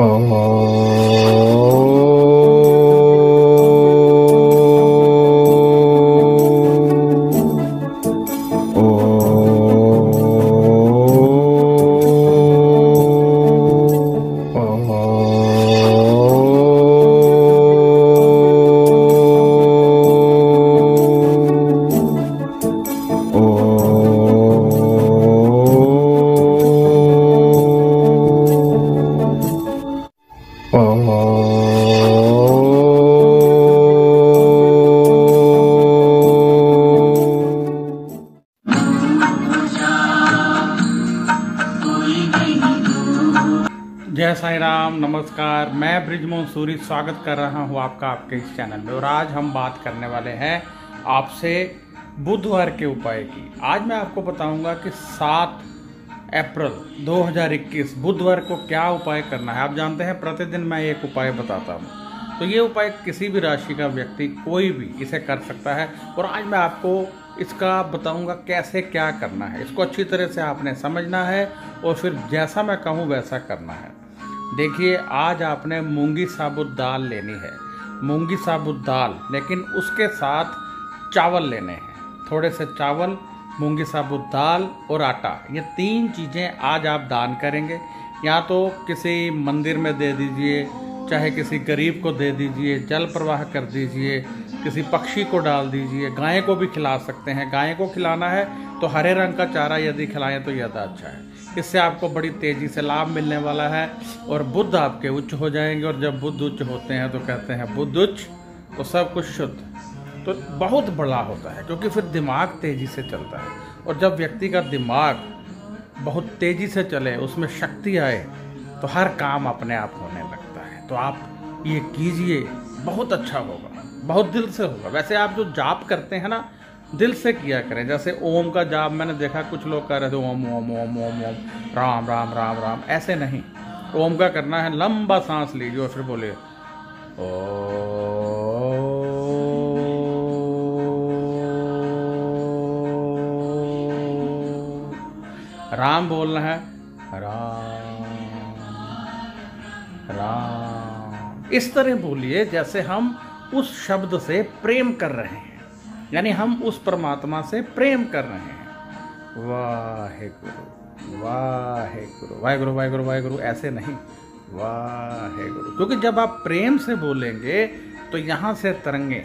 oh जय साई राम नमस्कार। मैं ब्रिजमोहन सूरी स्वागत कर रहा हूँ आपका, आपके इस चैनल में। और आज हम बात करने वाले हैं आपसे बुधवार के उपाय की। आज मैं आपको बताऊँगा कि 7 अप्रैल 2021 बुधवार को क्या उपाय करना है। आप जानते हैं, प्रतिदिन मैं एक उपाय बताता हूँ। तो ये उपाय किसी भी राशि का व्यक्ति कोई भी इसे कर सकता है। और आज मैं आपको इसका बताऊँगा कैसे क्या करना है। इसको अच्छी तरह से आपने समझना है और फिर जैसा मैं कहूँ, वैसा करना है। देखिए, आज आपने मूँगी साबुत दाल लेनी है। मूँगी साबुत दाल, लेकिन उसके साथ चावल लेने हैं। थोड़े से चावल, मूँगी साबुत दाल और आटा। ये तीन चीज़ें आज आप दान करेंगे। या तो किसी मंदिर में दे दीजिए, चाहे किसी गरीब को दे दीजिए, जल प्रवाह कर दीजिए, किसी पक्षी को डाल दीजिए। गाय को भी खिला सकते हैं। गाय को खिलाना है तो हरे रंग का चारा यदि खिलाएँ तो ज़्यादा अच्छा है। इससे आपको बड़ी तेज़ी से लाभ मिलने वाला है और बुद्ध आपके उच्च हो जाएँगे और जब बुद्ध उच्च होते हैं तो कहते हैं, बुद्ध उच्च तो सब कुछ शुद्ध। तो बहुत बड़ा होता है, क्योंकि फिर दिमाग तेज़ी से चलता है। और जब व्यक्ति का दिमाग बहुत तेज़ी से चले, उसमें शक्ति आए तो हर काम अपने आप होने लगता है। तो आप ये कीजिए, बहुत अच्छा होगा, बहुत दिल से होगा। वैसे आप जो जाप करते हैं ना दिल से किया करें। जैसे ओम का जाप मैंने देखा, कुछ लोग कर रहे थे, ओम ओम ओम ओम ओम, राम राम राम राम। ऐसे नहीं। ओम का करना है, लंबा सांस लीजिए और फिर बोलिए ओ राम बोलना है राम राम इस तरह बोलिए जैसे हम उस शब्द से प्रेम कर रहे हैं यानी हम उस परमात्मा से प्रेम कर रहे हैं। वाहे गुरु वाहे गुरु वाहे गुरु वाहे गुरु वाहे गुरु ऐसे नहीं। वाहे गुरु क्योंकि जब आप प्रेम से बोलेंगे तो यहाँ से तरंगे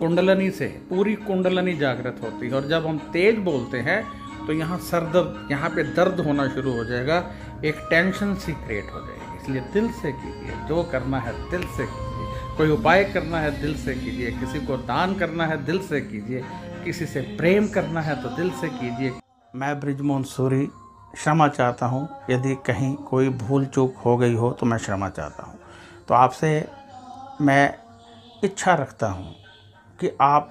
कुंडलनी से, पूरी कुंडलनी जागृत होती है। और जब हम तेज बोलते हैं तो यहाँ सर दर्द यहाँ पे दर्द होना शुरू हो जाएगा, एक टेंशन सी क्रिएट हो जाएगी। इसलिए दिल से कीजिए, जो करना है दिल से कीजिए। कोई उपाय करना है दिल से कीजिए, किसी को दान करना है दिल से कीजिए, किसी से प्रेम करना है तो दिल से कीजिए। मैं ब्रिजमोहन सूरी, क्षमा चाहता हूँ, यदि कहीं कोई भूल चूक हो गई हो तो मैं क्षमा चाहता हूँ। तो आपसे मैं इच्छा रखता हूँ कि आप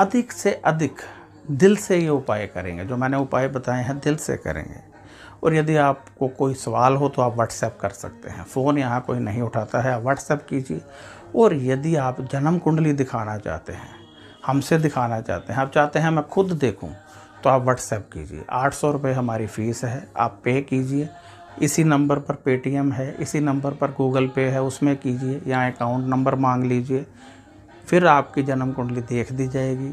अधिक से अधिक दिल से ये उपाय करेंगे, जो मैंने उपाय बताए हैं दिल से करेंगे। और यदि आपको कोई सवाल हो तो आप व्हाट्सएप कर सकते हैं। फ़ोन यहाँ कोई नहीं उठाता है, आप व्हाट्सएप कीजिए। और यदि आप जन्म कुंडली दिखाना चाहते हैं, हमसे दिखाना चाहते हैं, आप चाहते हैं मैं खुद देखूँ तो आप व्हाट्सएप कीजिए। आठ सौ रुपये हमारी फ़ीस है, आप पे कीजिए। इसी नंबर पर पेटीएम है, इसी नंबर पर गूगल पे है, उसमें कीजिए। या अकाउंट नंबर मांग लीजिए। फिर आपकी जन्म कुंडली देख दी जाएगी।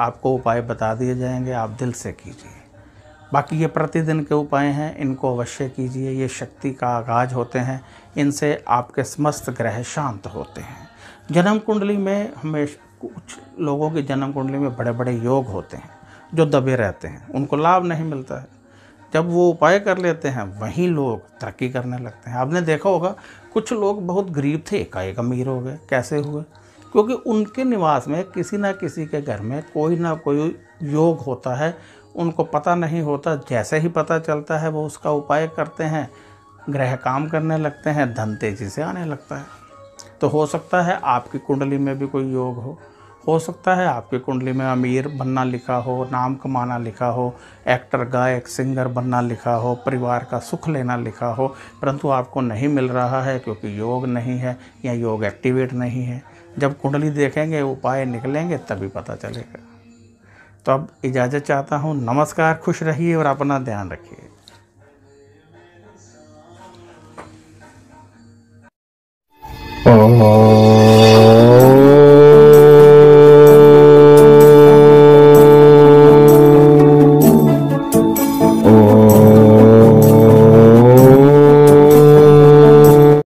आपको उपाय बता दिए जाएँगे, आप दिल से कीजिए। बाकी ये प्रतिदिन के उपाय हैं, इनको अवश्य कीजिए, ये शक्ति का आगाज़ होते हैं, इनसे आपके समस्त ग्रह शांत होते हैं। जन्म कुंडली में हमेशा कुछ लोगों की जन्म कुंडली में बड़े बड़े योग होते हैं, जो दबे रहते हैं, उनको लाभ नहीं मिलता है। जब वो उपाय कर लेते हैं, वहीं लोग तरक्की करने लगते हैं। आपने देखा होगा, कुछ लोग बहुत गरीब थे, एकाएक अमीर हो गए। कैसे हुए? क्योंकि उनके निवास में किसी ना किसी के घर में कोई ना कोई योग होता है उनको पता नहीं होता, जैसे ही पता चलता है वो उसका उपाय करते हैं, ग्रह काम करने लगते हैं, धन तेज़ी से आने लगता है। तो हो सकता है आपकी कुंडली में भी कोई योग हो हो सकता है आपकी कुंडली में अमीर बनना लिखा हो, नाम कमाना लिखा हो, एक्टर, गायक, सिंगर बनना लिखा हो, परिवार का सुख लेना लिखा हो, परंतु आपको नहीं मिल रहा है क्योंकि योग नहीं है या योग एक्टिवेट नहीं है। जब कुंडली देखेंगे, उपाय निकलेंगे, तभी पता चलेगा। तो अब इजाज़त चाहता हूँ नमस्कार खुश रहिए और अपना ध्यान रखिए Oh.